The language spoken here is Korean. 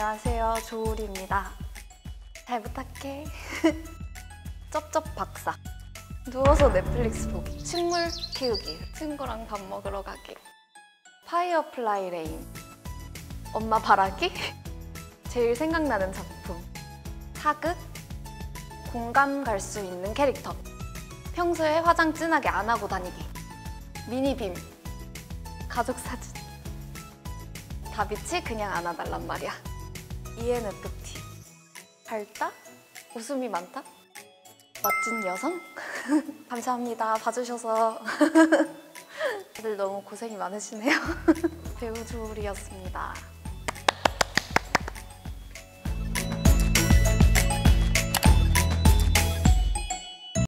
안녕하세요. 조우리입니다. 잘 부탁해. 쩝쩝 박사. 누워서 넷플릭스 보기. 식물 키우기. 친구랑 밥 먹으러 가기. 파이어플라이 레인. 엄마 바라기. 제일 생각나는 작품. 사극. 공감 갈 수 있는 캐릭터. 평소에 화장 진하게 안 하고 다니기. 미니빔. 가족 사진. 다비치 그냥 안아달란 말이야. ENFP. 밝다? 웃음이 많다? 멋진 여성? 감사합니다. 봐주셔서. 다들 너무 고생이 많으시네요. 배우 조울이었습니다.